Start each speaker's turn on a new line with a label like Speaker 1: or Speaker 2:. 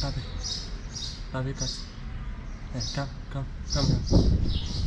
Speaker 1: Papi, papi, papi. Ven, come, come, come here.